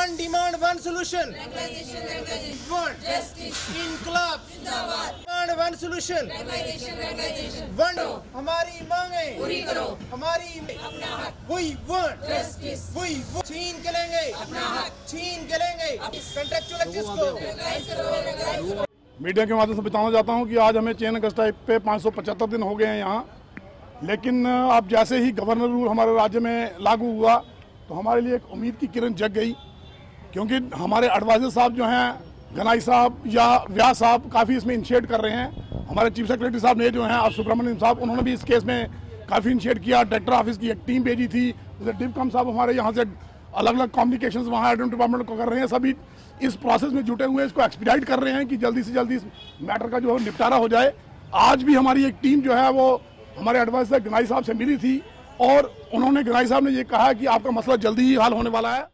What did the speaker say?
One demand, one solution. One. इनकलाब demand, one solution. One. हमारी मांगे. पूरी करो. हमारी वही वन वही वो छीन के लेंगे. छीन के लेंगे. कंट्रेक्चुअल एक्सेस को. मीडिया के माध्यम से बताना चाहता हूँ कि आज हमें चेन अगस्त टाइप पे 575 दिन हो गए हैं यहाँ। लेकिन अब जैसे ही गवर्नर रूल हमारे राज्य में लागू हुआ तो हमारे लिए एक उम्मीद की किरण जग गई। क्योंकि हमारे एडवाइजर साहब जो हैं, गनाई साहब या व्यास साहब काफ़ी इसमें इनिशिएट कर रहे हैं। हमारे चीफ सेक्रेटरी साहब ने जो हैं अब सुब्रमण्यम साहब, उन्होंने भी इस केस में काफ़ी इनिशिएट किया। डायरेक्टर ऑफ़िस की एक टीम भेजी थी। जैसे डिपकम साहब हमारे यहाँ से अलग अलग कम्युनिकेशन वहाँ एडम डिपार्टमेंट को कर रहे हैं। सभी इस प्रोसेस में जुटे हुए हैं, इसको एक्सपीडाइट कर रहे हैं कि जल्दी से जल्दी इस मैटर का जो है निपटारा हो जाए। आज भी हमारी एक टीम जो है, वो हमारे एडवाइजर गनाई साहब से मिली थी और उन्होंने, गनाई साहब ने ये कहा कि आपका मसला जल्दी ही हल होने वाला है।